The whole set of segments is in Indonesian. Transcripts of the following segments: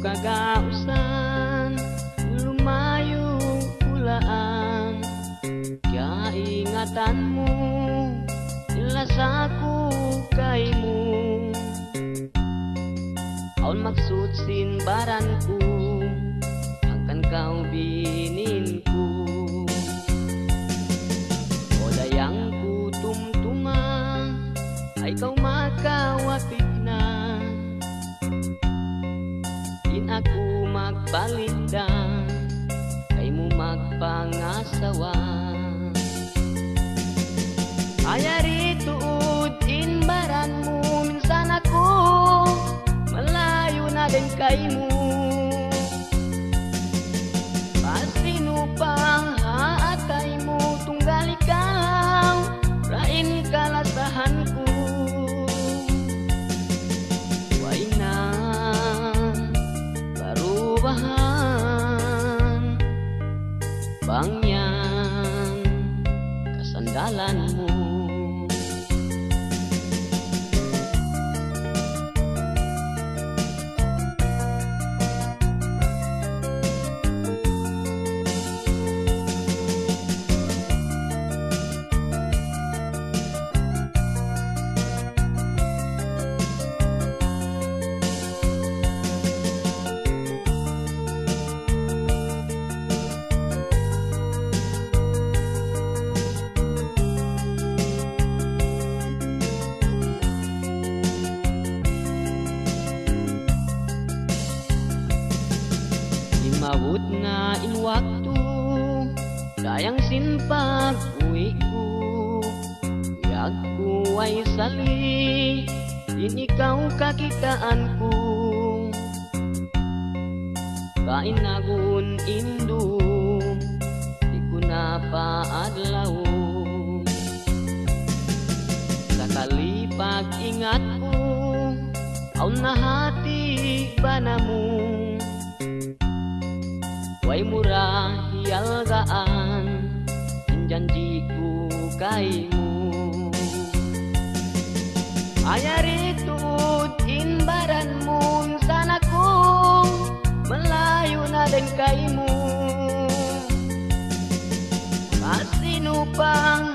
kagausan lumayu pulaan. Ya ingatanmu jelas aku kaimu. Kau maksud sin baranku akan kau bininku na Kay mo magpangasawa. Ayari tuod inbaran mo Minsan ako Malayo na din kay mo dalanmu na in waktu Dayang sinpag uwi ko Yag ko ay sali Din ikaw kakitaan ko Kain nagun indo Di ko na paadlaw Sa kalipag ingat ko Aw nahati ba na murah hialgaan Janji ku kaimu. Ayari tuud inbaran mo Sana ko Melayu na din kaimu Kasino pang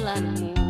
jalanmu